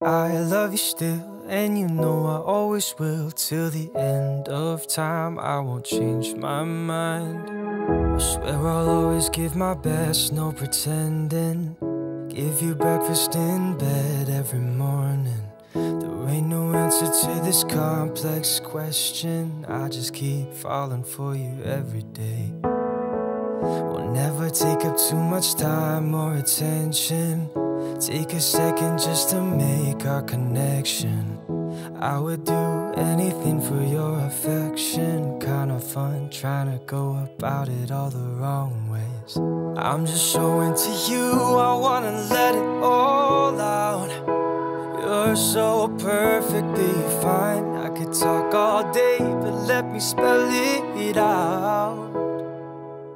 I love you still, and you know I always will. Till the end of time, I won't change my mind. I swear I'll always give my best, no pretending. Give you breakfast in bed every morning. There ain't no answer to this complex question. I just keep falling for you every day. We'll never take up too much time or attention. Take a second just to make our connection. I would do anything for your affection. Kinda fun trying to go about it all the wrong ways. I'm just so into you, I wanna let it all out. You're so perfectly fine. I could talk all day, but let me spell it out.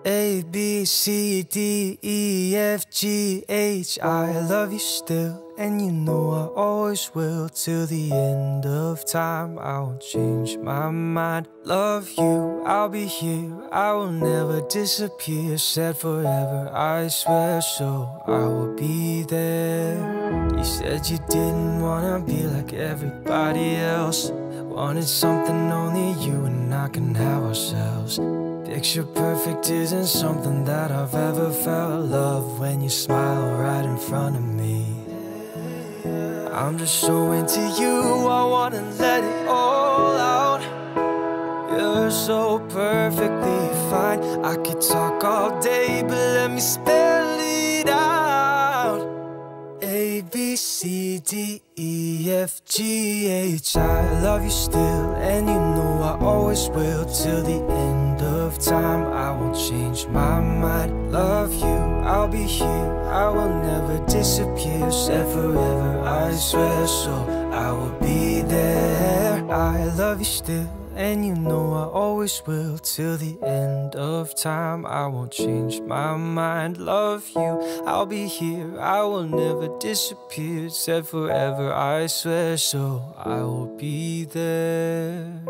A, B, C, D, E, F, G, H. I love you still, and you know I always will. Till the end of time, I won't change my mind. Love you, I'll be here, I will never disappear. Said forever, I swear, so I will be there. You said you didn't wanna be like everybody else. Wanted something only you and I can have ourselves Picture perfect isn't something that I've ever felt. Love when you smile right in front of me. I'm just so into you, I wanna let it all out. You're so perfectly fine. I could talk all day, but let me spell it out. A, B, C, D, E, F, G, H. I love you still, and you know I always will Till the end of time I won't change my mind. Love you, I'll be here. I will never disappear. Said forever, I swear So I will be there. I love you still and you know I always will. Till the end of time I won't change my mind. Love you, I'll be here. I will never disappear. Said forever, I swear So I will be there